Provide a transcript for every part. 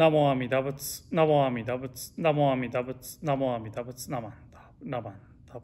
ナモアミダ仏、ナモアミダ仏、ナモアミダ仏、ナモアミダ仏、ナマンダ、ナマンダブ。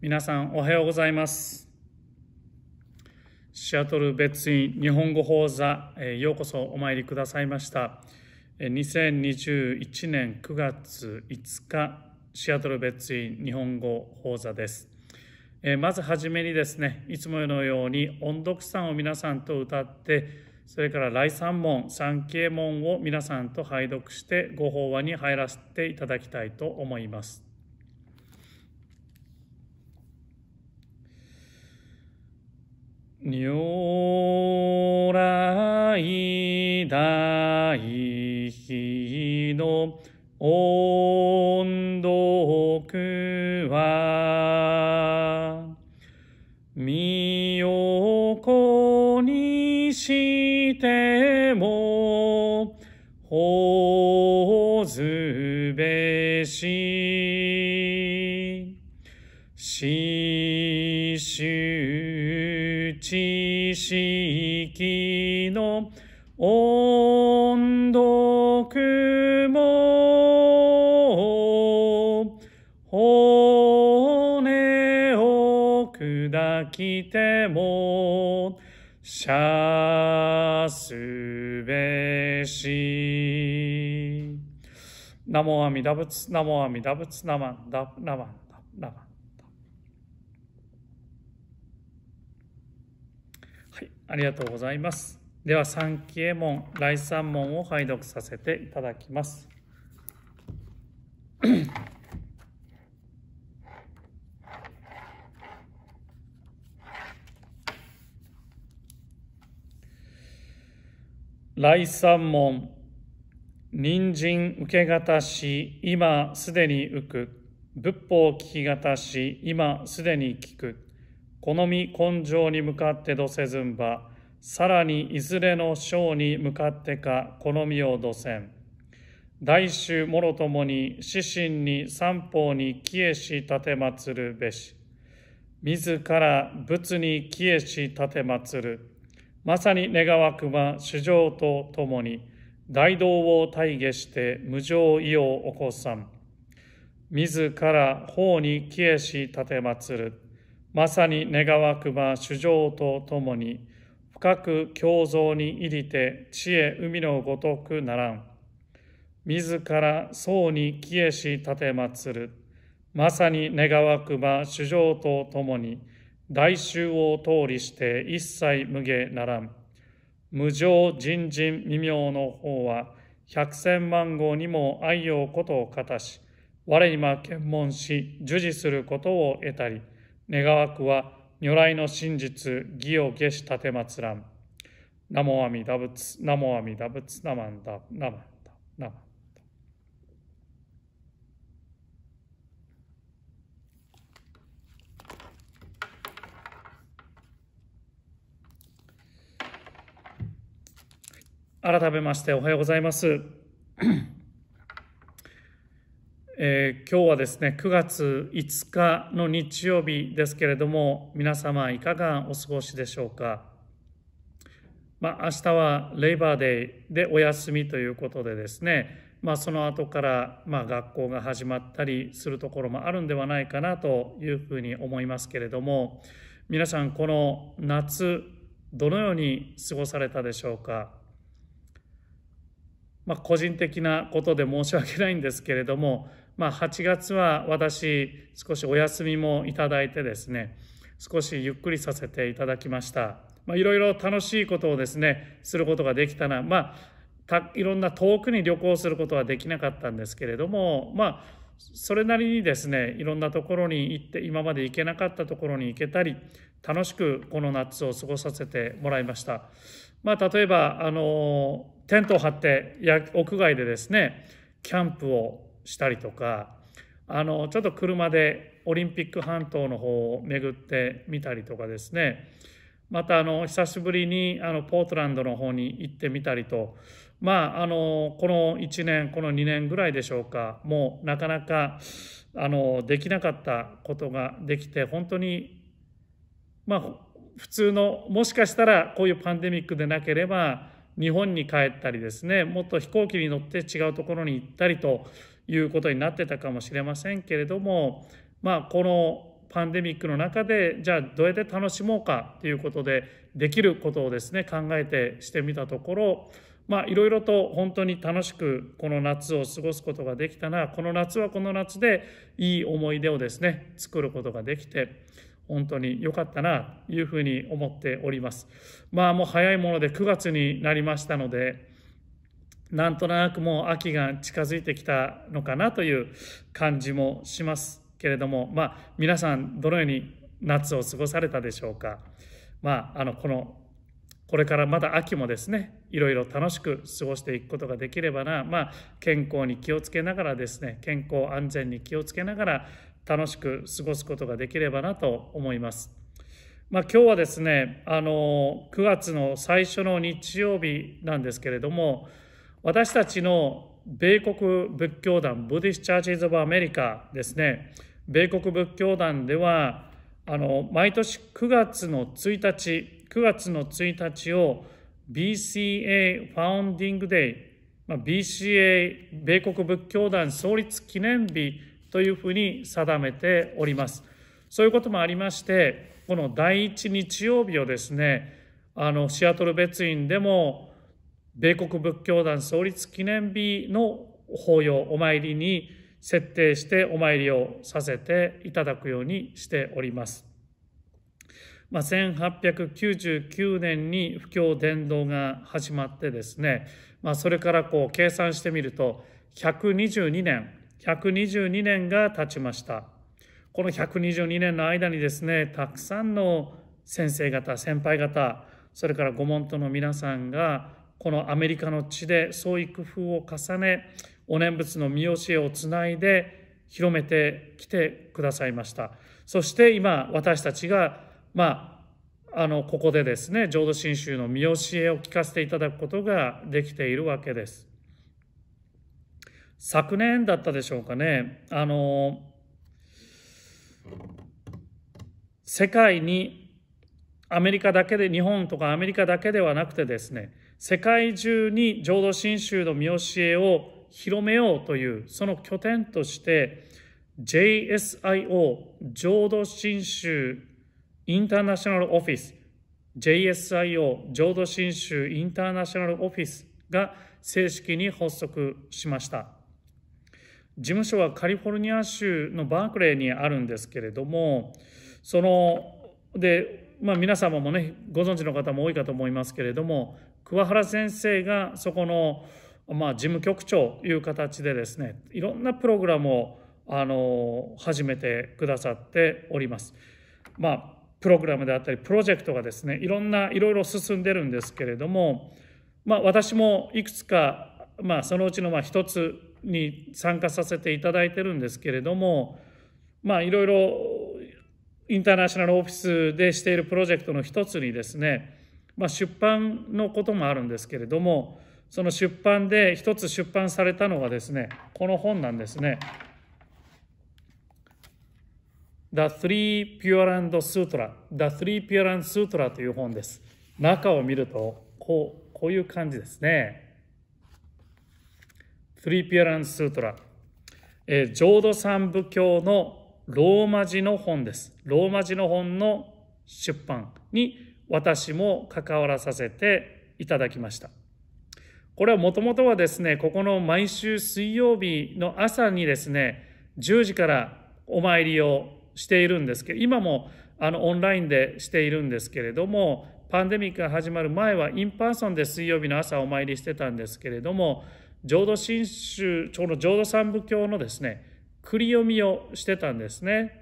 皆さんおはようございます。シアトル別院日本語講座、えーようこそお参りくださいました。2021年9月5日、シアトル別院日本語講座です。えまずはじめにですね、いつものように音読さんを皆さんと歌って、それから来三門、三景門を皆さんと拝読して、ご法話に入らせていただきたいと思います。如来大悲の音読は、にしても、ほずべし。死臭知識の音読も骨を砕きてもしゃすべし。ナモアミダ仏、ナモアミダ仏、ナマンダ、ナマンダ、ナマンダ。はい、ありがとうございます。では、三期右門、来三門を拝読させていただきます。来三門、人参受け方し、今すでに浮く。仏法聞き方し、今すでに聞く。好み根性に向かってどせずんば、さらにいずれの章に向かってか好みをどせん。大衆もろともに指針に三方に消えし立てまつるべし。自ら仏に消えし立てまつる。まさに願わくば主情とともに大道を大下して無常意を起こさん。自ら法に消えし立てまつる。まさに願わくば主情とともに深く共造に入りて知恵海のごとくならん。自ら僧に消えし立てまつる。まさに願わくば主情とともに大衆を通りして一切無下ならん。無常人人未明の方は百千万号にも愛用ことをかたし、我今検問し、授事することを得たり、願わくは如来の真実、義を下し立てまつらん。ナモアミダ仏、ナモアミダ仏、ナマンダ、ナマンダ、ナマンダ。改めましておはようございます。えー今日はですね、9月5日の日曜日ですけれども、皆様いかがお過ごしでしょうか。まあ、明日はレイバーデーでお休みということでですね、まあ、その後からまあ学校が始まったりするところもあるんではないかなというふうに思いますけれども、皆さんこの夏、どのように過ごされたでしょうか。まあ、個人的なことで申し訳ないんですけれども、まあ、8月は私少しお休みもいただいてですね少しゆっくりさせていただきました、いろいろ楽しいことをですねすることができたなまあいろんな遠くに旅行することはできなかったんですけれどもまあそれなりにですねいろんなところに行って今まで行けなかったところに行けたり楽しくこの夏を過ごさせてもらいました。まあ、例えばあのテントを張って屋外でですねキャンプをしたりとかあのちょっと車でオリンピック半島の方を巡ってみたりとかですね。またあの久しぶりにあのポートランドの方に行ってみたりとまああのこの1年この2年ぐらいでしょうかもうなかなかあのできなかったことができて本当にまあ普通のもしかしたらこういうパンデミックでなければ日本に帰ったりですねもっと飛行機に乗って違うところに行ったりということになってたかもしれませんけれどもまあこのパンデミックの中でじゃあどうやって楽しもうかということでできることをですね考えてしてみたところまあいろいろと本当に楽しくこの夏を過ごすことができたなこの夏はこの夏でいい思い出をですね作ることができて本当に良かったなというふうに思っております。まあもう早いもので9月になりましたのでなんとなくもう秋が近づいてきたのかなという感じもしますけれどもまあ皆さんどのように夏を過ごされたでしょうか。まああのこのこれからまだ秋もですねいろいろ楽しく過ごしていくことができればな、まあ、健康に気をつけながらですね健康安全に気をつけながら楽しく過ごすことができればなと思います。まあ、今日はですねあの9月の最初の日曜日なんですけれども私たちの米国仏教団ブディス・チャーチーズ・オブ・アメリカですね米国仏教団ではあの毎年9月の1日9月の1日を BCA ファウンディングデイ、まあ、BCA 米国仏教団創立記念日というふうに定めております。そういうこともありまして、この第一日曜日をですね、あのシアトル別院でも米国仏教団創立記念日の法要、お参りに設定してお参りをさせていただくようにしております。まあ、1899年に布教伝道が始まってですね、まあ、それからこう計算してみると122年122年が経ちました。この122年の間にですね、たくさんの先生方、先輩方、それからご門徒の皆さんが、このアメリカの地で創意工夫を重ね、お念仏の見教えをつないで広めてきてくださいました。そして今、私たちが、まあ、あの、ここでですね、浄土真宗の見教えを聞かせていただくことができているわけです。昨年だったでしょうかねあの世界にアメリカだけで日本とかアメリカだけではなくてですね世界中に浄土真宗の見教えを広めようというその拠点として JSIO 浄土真宗インターナショナルオフィス JSIO 浄土真宗インターナショナルオフィスが正式に発足しました。事務所はカリフォルニア州のバークレーにあるんですけれどもそので、まあ、皆様もねご存知の方も多いかと思いますけれども桑原先生がそこの、まあ、事務局長という形でですねいろんなプログラムをあの始めてくださっております。まあプログラムであったりプロジェクトがですねいろんないろいろ進んでるんですけれども、まあ、私もいくつか、まあ、そのうちのまあ一つに参加させていただいてるんですけれどもまあいろいろインターナショナルオフィスでしているプロジェクトの一つにですね、まあ、出版のこともあるんですけれどもその出版で一つ出版されたのがですねこの本なんですね。The Three Pure and Sutra The Three Pure and Sutra という本です。中を見るとこうこういう感じですね。フリーピアランス・スートラ、えー、浄土三部教のローマ字の本です。ローマ字の本の出版に私も関わらさせていただきました。これはもともとはですね、ここの毎週水曜日の朝にですね、10時からお参りをしているんですけど、今もあのオンラインでしているんですけれども、パンデミックが始まる前は in person で水曜日の朝お参りしてたんですけれども、浄土真宗ちょうど浄土三部経のですね繰り読みをしてたんですね。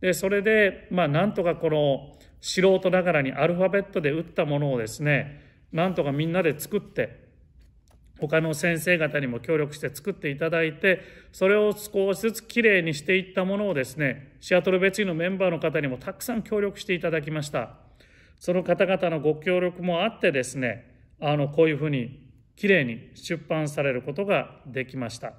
でそれでまあなんとかこの素人ながらにアルファベットで打ったものをですねなんとかみんなで作って他の先生方にも協力して作っていただいてそれを少しずつきれいにしていったものをですねシアトル別院のメンバーの方にもたくさん協力していただきましたその方々のご協力もあってですねあのこういうふうにきれいに出版されることができました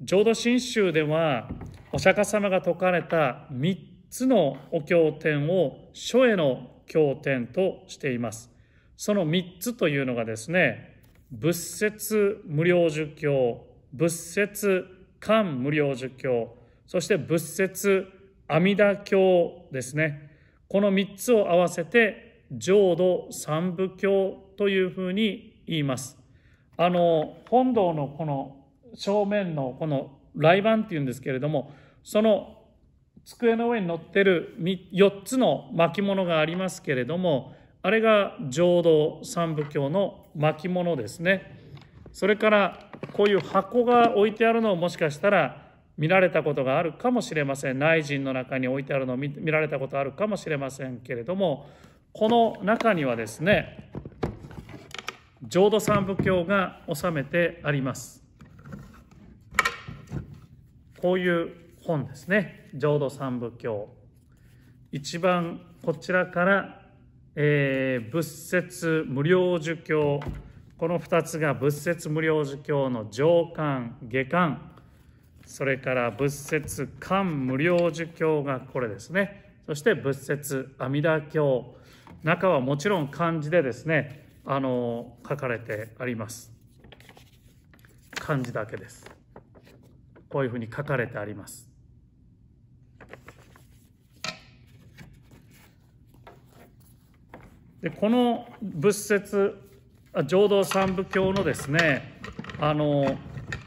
浄土真宗ではお釈迦様が説かれた3つのお経典を書への経典としています。その3つというのがですね、仏説無料儒教、仏説漢無料儒教、そして仏説阿弥陀経ですね。この3つを合わせて浄土三部経というふうに言います。あの本堂のこの正面のこの来板っていうんですけれどもその机の上に乗ってる4つの巻物がありますけれどもあれが浄土三部経の巻物ですねそれからこういう箱が置いてあるのをもしかしたら見られたことがあるかもしれません内陣の中に置いてあるのを見られたことあるかもしれませんけれどもこの中にはですね浄土三部経が収めてあります。こういう本ですね。浄土三部経。一番こちらから、えー、仏説無料儒教この2つが仏説無料儒教の上巻下巻。それから仏説漢無料儒教がこれですね。そして仏説阿弥陀経。中はもちろん漢字でですねあの書かれてあります。漢字だけです。こういうふうに書かれてあります。でこの仏説浄土三部経のですねあの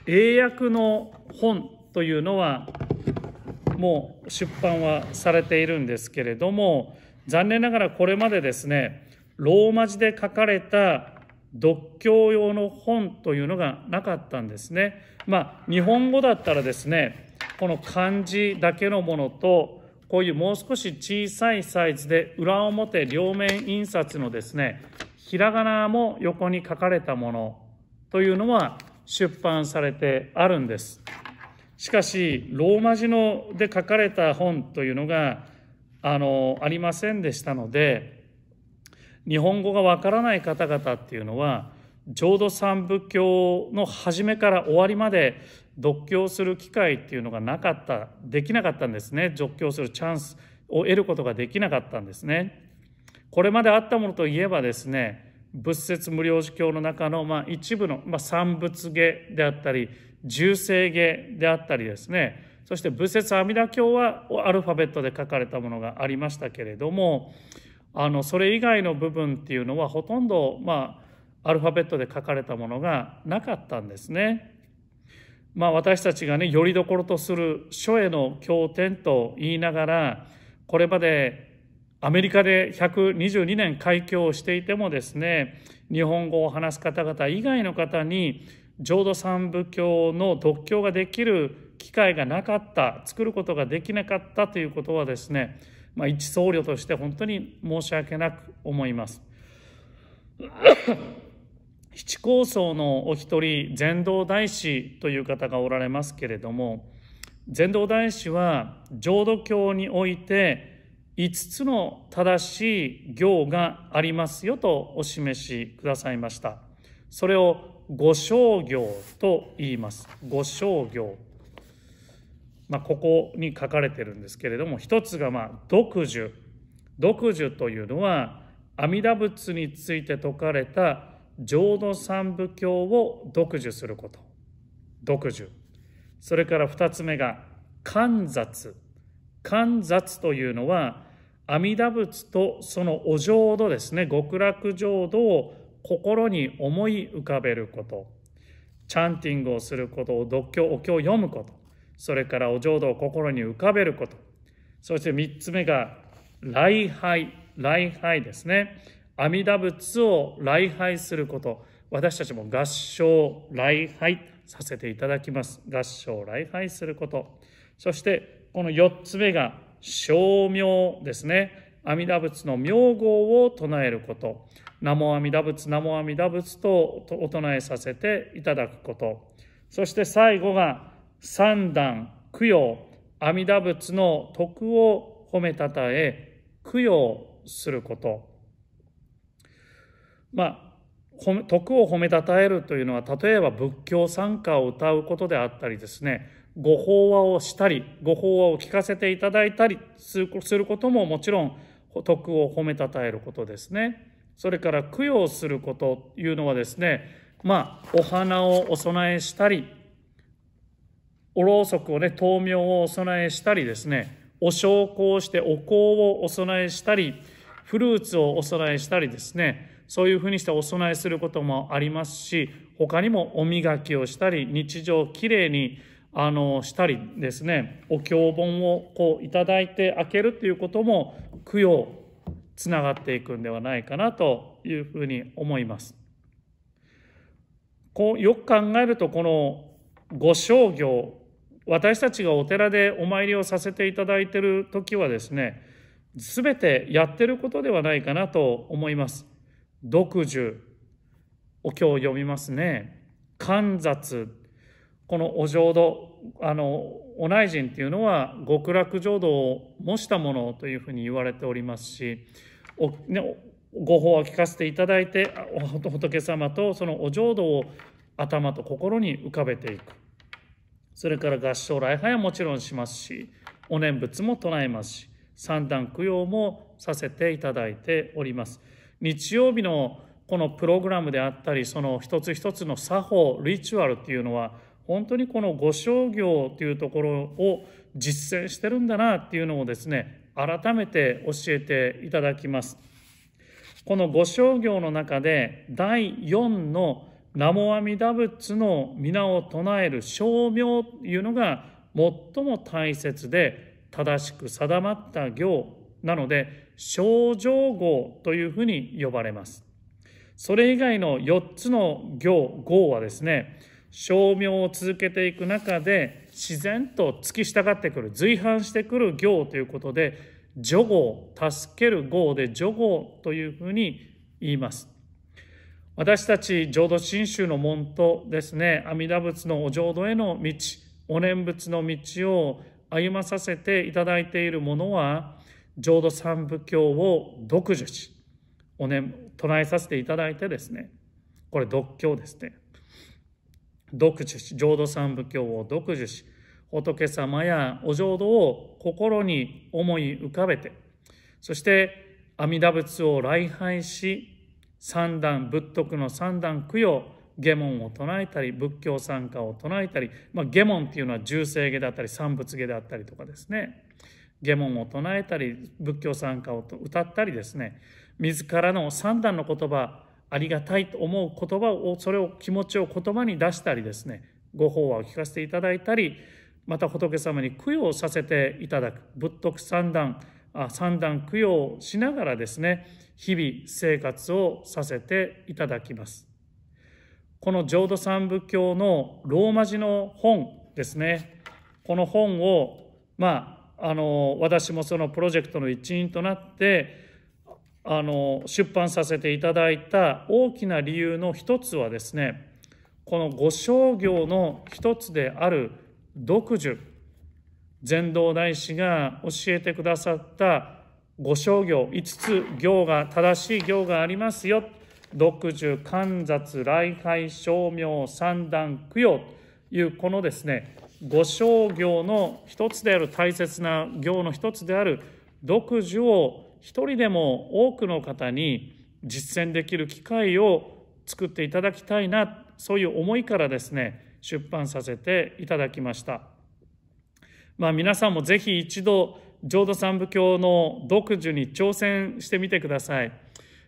英訳の本というのはもう出版はされているんですけれども残念ながらこれまでですねローマ字で書かれた読経用の本というのがなかったんですね。まあ日本語だったらですねこの漢字だけのものとこういうもう少し小さいサイズで裏表両面印刷のですねひらがなも横に書かれたものというのは出版されてあるんです。しかしローマ字ので書かれた本というのがあのありませんでしたので日本語がわからない方々っていうのは浄土三部教の初めから終わりまで読経する機会っていうのがなかったできなかったんですね読経するチャンスを得ることができなかったんですね。これまであったものといえばですね仏説無料儒教の中のまあ一部の、まあ、三仏下であったり重生下であったりですねそして仏説阿弥陀経はアルファベットで書かれたものがありましたけれどもあのそれ以外の部分っていうのはほとんどまあアルファベットで書かれたものがなかったんですね。まあ私たちがねよりどころとする書への経典と言いながらこれまでアメリカで122年開教をしていてもですね日本語を話す方々以外の方に浄土三部教の読経ができる機会がなかった作ることができなかったということはですね、まあ、一僧侶として本当に申し訳なく思います。七高僧のお一人禅道大師という方がおられますけれども禅道大師は浄土教において5つの正しい行がありますよとお示しくださいました。それを五商業と言います。五商業。まあ、ここに書かれてるんですけれども、一つがまあ、独樹。独樹というのは、阿弥陀仏について説かれた浄土三部経を読樹すること。読樹。それから二つ目が、観雑。観雑というのは、阿弥陀仏とそのお浄土ですね、極楽浄土を心に思い浮かべること、チャンティングをすることを、読経、お経を読むこと、それからお浄土を心に浮かべること、そして三つ目が礼拝、礼拝ですね。阿弥陀仏を礼拝すること、私たちも合唱、礼拝させていただきます。合唱、礼拝すること。そしてこの四つ目が称名ですね。阿弥陀仏の名号を唱えること。南無阿弥陀仏、南無阿弥陀仏とお唱えさせていただくこと。そして最後が三段、供養、阿弥陀仏の徳を褒めたたえ、供養すること。まあ、徳を褒めたたえるというのは、例えば仏教参加を歌うことであったりですね、ご法話をしたりご法話を聞かせていただいたりすることももちろん徳を褒めたたえることですね。それから供養することというのはですねまあお花をお供えしたりおろうそくをね灯明をお供えしたりですねお焼香をしてお香をお供えしたりフルーツをお供えしたりですねそういうふうにしてお供えすることもありますし他にもお磨きをしたり日常きれいにあのしたりですねお経本をこういただいて開けるということも供養つながっていくんではないかなというふうに思います。こうよく考えるとこのご商業私たちがお寺でお参りをさせていただいている時はですね全てやってることではないかなと思います。読樹お経を読みますね。観察このお浄土あのお内陣っていうのは極楽浄土を模したものというふうに言われておりますしお、ね、ご法を聞かせていただいて仏様とそのお浄土を頭と心に浮かべていくそれから合唱礼拝はもちろんしますしお念仏も唱えますし三段供養もさせていただいております。日曜日のこのプログラムであったりその一つ一つの作法リチュアルっていうのは本当にこの五商業というところを実践してるんだなっていうのをですね改めて教えていただきます。この五商業の中で第4の南無阿弥陀仏の皆を唱える称名というのが最も大切で正しく定まった行なので正常号というふうに呼ばれます。それ以外の4つの行号はですね称名を続けていく中で自然と突き従ってくる随伴してくる行ということで助語助ける号で助語というふうに言います。私たち浄土真宗の門徒ですね。阿弥陀仏のお浄土への道お念仏の道を歩まさせていただいているものは浄土三部経を読受しお念唱えさせていただいてですね。これ読経ですね。読受し浄土三部経を読受し仏様やお浄土を心に思い浮かべてそして阿弥陀仏を礼拝し三段仏徳の三段供養下門を唱えたり仏教参加を唱えたり、まあ、下門っていうのは重生下であったり三仏下であったりとかですね。下門を唱えたり仏教参加を歌ったりですね。自らの三段の言葉ありがたいと思う言葉をそれを気持ちを言葉に出したりですね。ご法話を聞かせていただいたりまた仏様に供養させていただく仏徳三段三段供養をしながらですね日々生活をさせていただきます。この浄土三部教のローマ字の本ですね。この本をまああの私もそのプロジェクトの一員となってあの出版させていただいた大きな理由の一つはですねこの五商業の一つである読樹禅道大師が教えてくださった五商業5つ行が正しい行がありますよ読樹観察礼拝称名三段供養というこのですね五商業の一つである大切な行の一つである読樹を一人でも多くの方に実践できる機会を作っていただきたいなそういう思いからですね出版させていただきました。まあ、皆さんもぜひ一度浄土三部教の読樹に挑戦してみてください。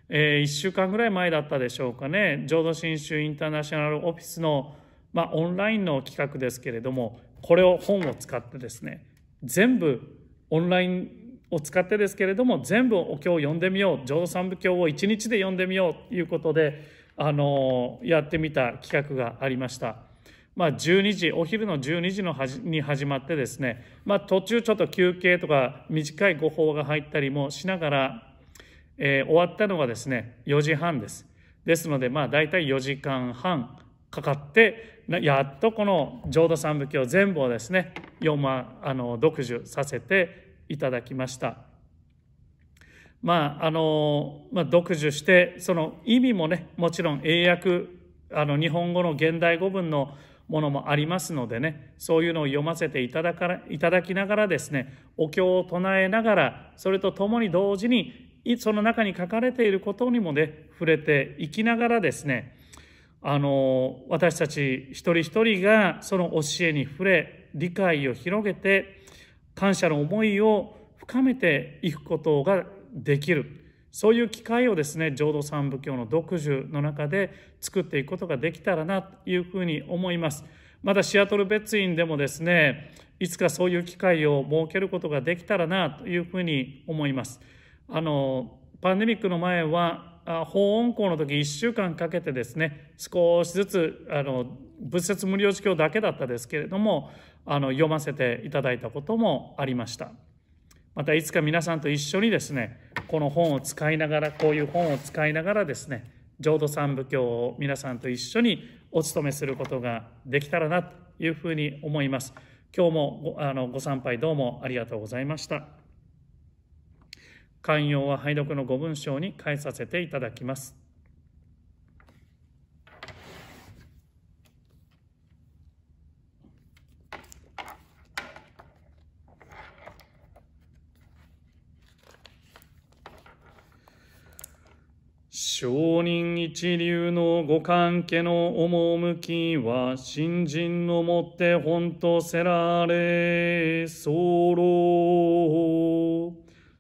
えー、1週間ぐらい前だったでしょうかね浄土真宗インターナショナルオフィスの、まあ、オンラインの企画ですけれどもこれを本を使ってですね全部オンラインを使ってですけれども全部お経を読んでみよう浄土三部経を一日で読んでみようということであのやってみた企画がありました。まあ、12時お昼の12時のに始まってですね、まあ、途中ちょっと休憩とか短いご法が入ったりもしながら、えー、終わったのがですね4時半です。ですのでまあ大体4時間半かかってやっとこの浄土三部経全部をですね読まあの読受させていただきました。まああのまあ、読受してその意味もねもちろん英訳あの日本語の現代語文のものもありますのでねそういうのを読ませていただかいただきながらですねお経を唱えながらそれとともに同時にその中に書かれていることにもね触れていきながらですねあの私たち一人一人がその教えに触れ理解を広げて感謝の思いを深めていくことができる。そういう機会をですね浄土三部教の独樹の中で作っていくことができたらなというふうに思います。またシアトル別院でもですねいつかそういう機会を設けることができたらなというふうに思います。あのパンデミックの前は法音校の時1週間かけてですね少しずつあの仏説無料授業だけだったですけれどもあの読ませていただいたこともありましたまたいつか皆さんと一緒にですねこの本を使いながらこういう本を使いながらですね浄土三部教を皆さんと一緒にお務めすることができたらなというふうに思います今日もごあのご参拝どうもありがとうございました。寛容は拝読のご文章に変えさせていただきます。商人一流のご関係の趣は新人のもって本とせられ候。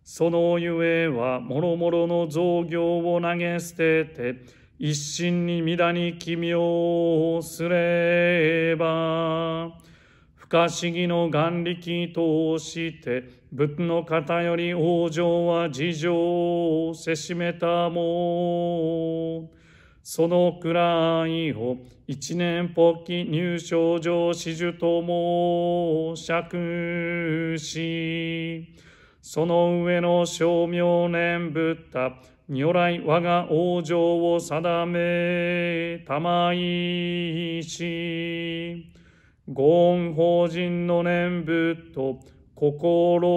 そのゆえは、もろもろの造業を投げ捨てて、一心に乱に奇妙をすれば、不可思議の眼力通して、仏の方より往生は事情をせしめたも。そのくらいを一年ぽき入賞上始終とも釈し、その上の称名念ブッダ、如来我が往生を定め、玉いし、ご恩法人の念仏と心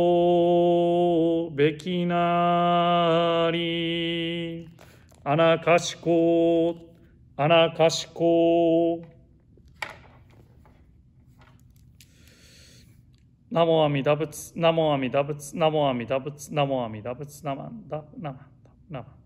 べきなり、あなかしこ、あなかしこ、ナモアミダ仏、ナモアミダ仏、ナモアミダ仏、ナモアミダ仏、ナマンダ、ナマンダ、ナマンダ。